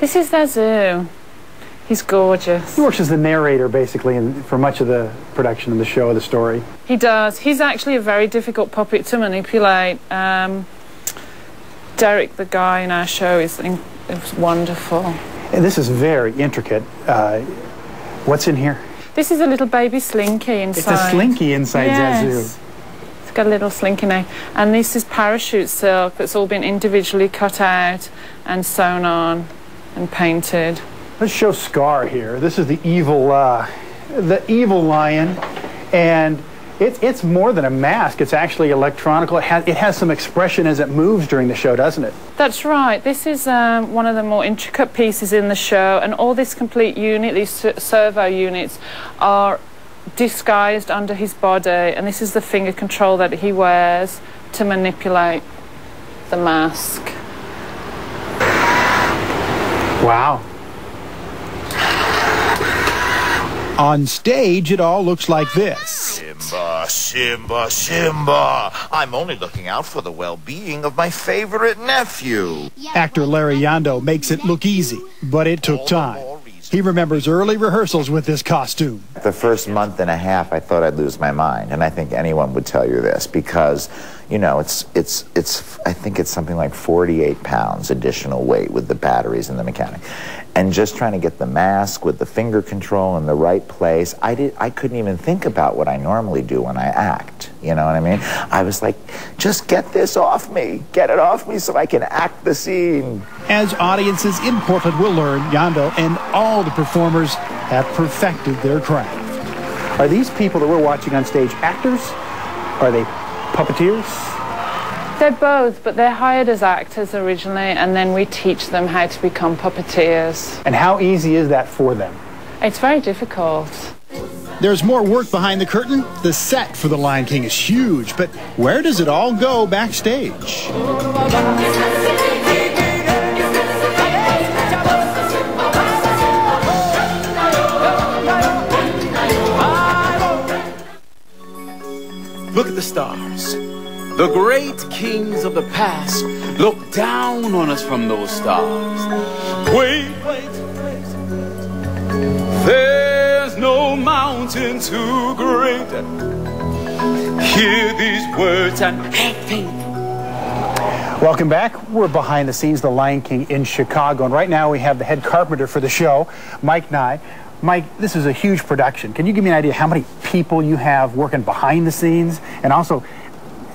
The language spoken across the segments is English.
This is Zazu. He's gorgeous. He works as the narrator, basically, in, for much of the production of the show, the story. He does. He's actually a very difficult puppet to manipulate. Um, Derek, the guy in our show, is, in, is wonderful. And this is very intricate. Uh, what's in here? This is a little baby slinky inside. It's a slinky inside yes. Zazu. It's got a little slinky neck. And this is parachute silk that's all been individually cut out and sewn on and painted. Let's show Scar here. This is the evil, uh, the evil lion, and it's it's more than a mask. It's actually electronical. It has, it has some expression as it moves during the show, doesn't it? That's right. This is um, one of the more intricate pieces in the show, and all this complete unit, these servo units, are disguised under his body, and this is the finger control that he wears to manipulate the mask. Wow. On stage, it all looks like this. Simba, Simba, Simba. I'm only looking out for the well-being of my favorite nephew. Actor Larry Yando makes it look easy, but it took time. He remembers early rehearsals with this costume. The first month and a half, I thought I'd lose my mind, and I think anyone would tell you this because, you know, it's it's it's. I think it's something like 48 pounds additional weight with the batteries and the mechanic, and just trying to get the mask with the finger control in the right place. I did. I couldn't even think about what I normally do when I act. You know what I mean? I was like, just get this off me, get it off me, so I can act the scene. As audiences in Portland will learn, Yando and all the performers have perfected their craft. Are these people that we're watching on stage actors? Are they puppeteers? They're both, but they're hired as actors originally, and then we teach them how to become puppeteers. And how easy is that for them? It's very difficult. There's more work behind the curtain. The set for The Lion King is huge, but where does it all go backstage? Look at the stars. The great kings of the past look down on us from those stars. Wait. Mountain too great. Hear these words and have faith. Welcome back. We're behind the scenes, The Lion King in Chicago. And right now we have the head carpenter for the show, Mike Nye. Mike, this is a huge production. Can you give me an idea how many people you have working behind the scenes and also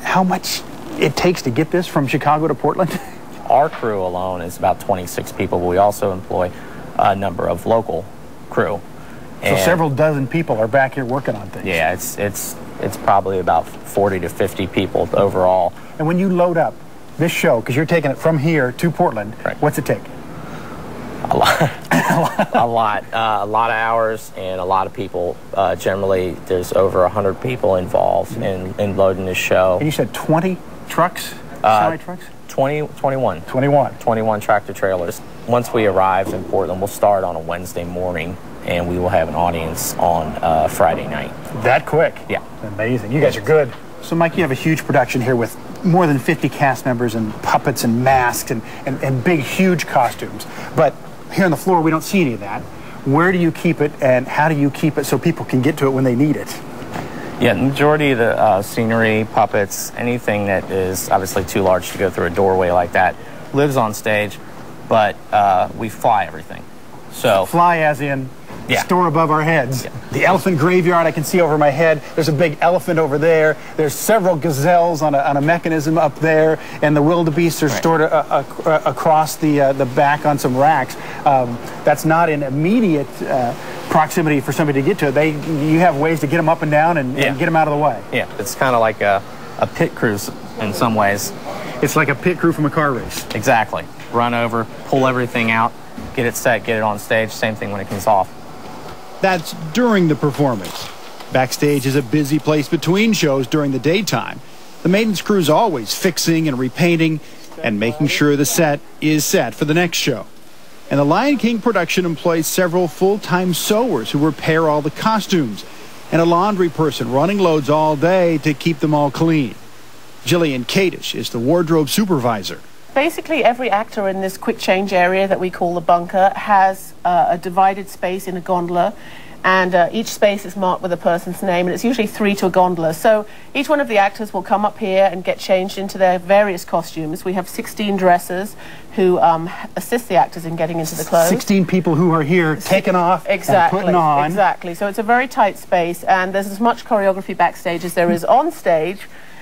how much it takes to get this from Chicago to Portland? Our crew alone is about 26 people, but we also employ a number of local crew. So several dozen people are back here working on things. Yeah, it's it's it's probably about 40 to 50 people overall. And when you load up this show, because you're taking it from here to Portland, right. what's it take? A lot, a lot, uh, a lot of hours, and a lot of people. Uh, generally, there's over 100 people involved mm -hmm. in, in loading this show. And you said 20 trucks, uh, semi trucks. 20, 21. 21. 21 tractor trailers. Once we arrive in Portland, we'll start on a Wednesday morning, and we will have an audience on uh, Friday night. That quick? Yeah. Amazing. You guys are good. So, Mike, you have a huge production here with more than 50 cast members and puppets and masks and, and, and big, huge costumes. But here on the floor, we don't see any of that. Where do you keep it, and how do you keep it so people can get to it when they need it? Yeah, the majority of the uh, scenery, puppets, anything that is obviously too large to go through a doorway like that lives on stage, but uh, we fly everything. So fly as in yeah. store above our heads. Yeah. The elephant graveyard I can see over my head. There's a big elephant over there. There's several gazelles on a, on a mechanism up there, and the wildebeests are right. stored a, a, a, across the uh, the back on some racks. Um, that's not in immediate uh, proximity for somebody to get to. They you have ways to get them up and down and, yeah. and get them out of the way. Yeah, it's kind of like a, a pit cruise in some ways. It's like a pit crew from a car race. Exactly. Run over, pull everything out, get it set, get it on stage. Same thing when it comes off. That's during the performance. Backstage is a busy place between shows during the daytime. The maintenance crew is always fixing and repainting and making sure the set is set for the next show. And the Lion King production employs several full-time sewers who repair all the costumes and a laundry person running loads all day to keep them all clean. Jillian Kadish is the wardrobe supervisor. basically every actor in this quick change area that we call the bunker has uh, a divided space in a gondola and uh, each space is marked with a person's name, and it's usually three to a gondola. So each one of the actors will come up here and get changed into their various costumes. We have 16 dressers who um, assist the actors in getting into the clothes. 16 people who are here taking off exactly, and putting on. Exactly. So it's a very tight space, and there's as much choreography backstage as there is on stage.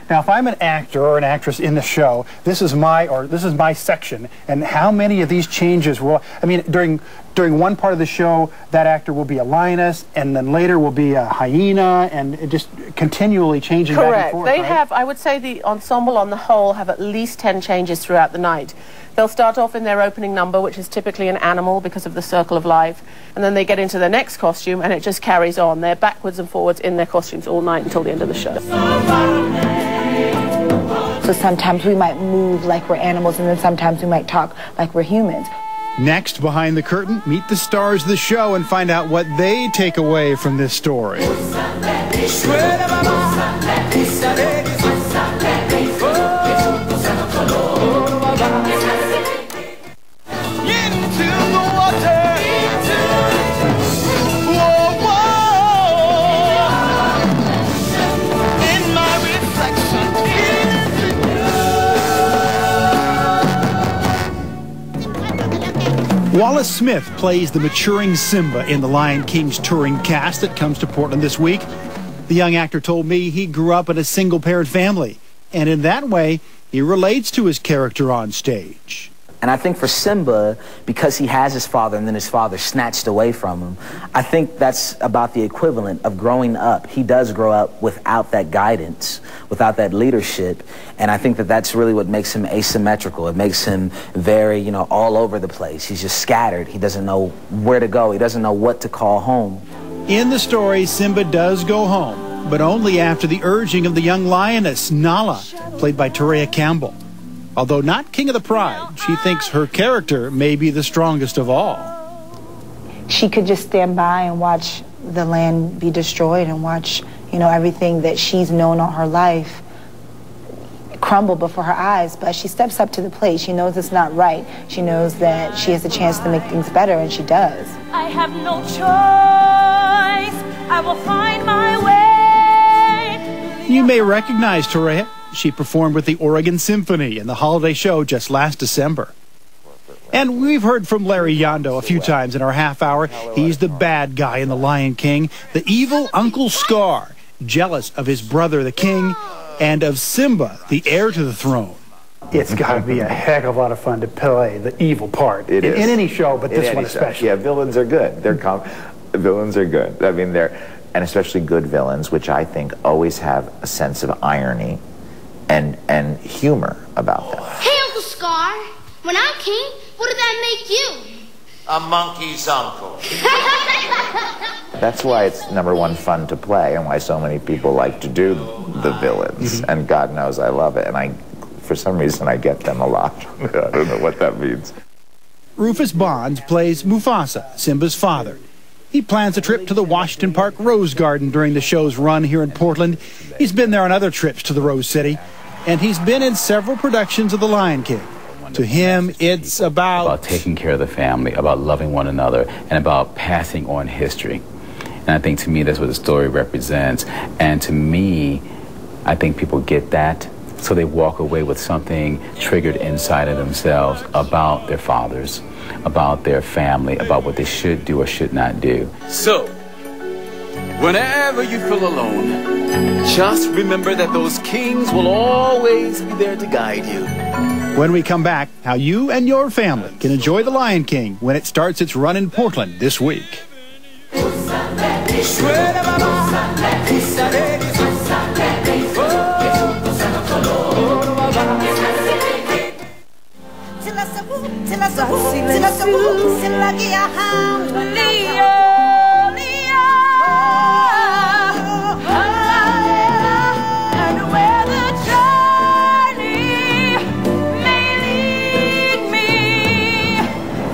Now, if I'm an actor or an actress in the show, this is my or this is my section, and how many of these changes will? I mean, during during one part of the show, that actor will be a lioness, and then later will be a hyena, and just continually changing Correct. back and forth. They right? have, I would say, the ensemble on the whole have at least ten changes throughout the night. They'll start off in their opening number, which is typically an animal because of the circle of life, and then they get into their next costume, and it just carries on. They're backwards and forwards in their costumes all night until the end of the show. So sometimes we might move like we're animals, and then sometimes we might talk like we're humans. Next, behind the curtain, meet the stars of the show and find out what they take away from this story. Wallace Smith plays the maturing Simba in the Lion King's touring cast that comes to Portland this week. The young actor told me he grew up in a single parent family, and in that way, he relates to his character on stage. And I think for Simba, because he has his father and then his father snatched away from him, I think that's about the equivalent of growing up. He does grow up without that guidance, without that leadership. And I think that that's really what makes him asymmetrical. It makes him very, you know, all over the place. He's just scattered. He doesn't know where to go. He doesn't know what to call home. In the story, Simba does go home, but only after the urging of the young lioness, Nala, played by Torreya Campbell. Although not king of the pride, she thinks her character may be the strongest of all. She could just stand by and watch the land be destroyed and watch, you know, everything that she's known all her life crumble before her eyes. But she steps up to the plate. She knows it's not right. She knows that she has a chance to make things better, and she does. I have no choice. I will find my way. You may recognize Torreya. She performed with the Oregon Symphony in the holiday show just last December. And we've heard from Larry Yando a few times in our half hour. He's the bad guy in The Lion King, the evil Uncle Scar, jealous of his brother, the king, and of Simba, the heir to the throne. It's got to be a heck of a lot of fun to play the evil part It in, is. in any show, but In this any one show. especially. Yeah, villains are good. They're com- villains are good. I mean, they're and especially good villains, which I think always have a sense of irony and and humor about them. Hey, Uncle Scar. When I'm king, what did that make you? A monkey's uncle. That's why it's number one fun to play, and why so many people like to do the villains. Mm-hmm. And God knows I love it, and I, for some reason, I get them a lot. I don't know what that means. Rufus Bonds plays Mufasa, Simba's father. He plans a trip to the Washington Park Rose Garden during the show's run here in Portland. He's been there on other trips to the Rose City, and he's been in several productions of The Lion King. To him, it's about, about taking care of the family, about loving one another, and about passing on history. And I think to me, that's what the story represents. And to me, I think people get that, so they walk away with something triggered inside of themselves about their fathers, about their family, about what they should do or should not do. So, whenever you feel alone, just remember that those kings will always be there to guide you. when we come back, how you and your family can enjoy The Lion King when it starts its run in Portland this week.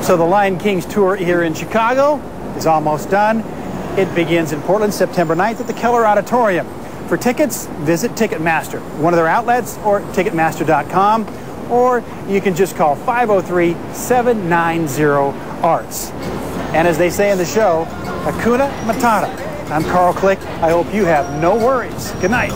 So the Lion King's tour here in Chicago is almost done. It begins in Portland September 9th at the Keller Auditorium. For tickets, visit Ticketmaster, one of their outlets, or Ticketmaster.com, or you can just call 503 790 ARTS. And as they say in the show, Hakuna Matata. I'm Carl Click. I hope you have no worries. Good night.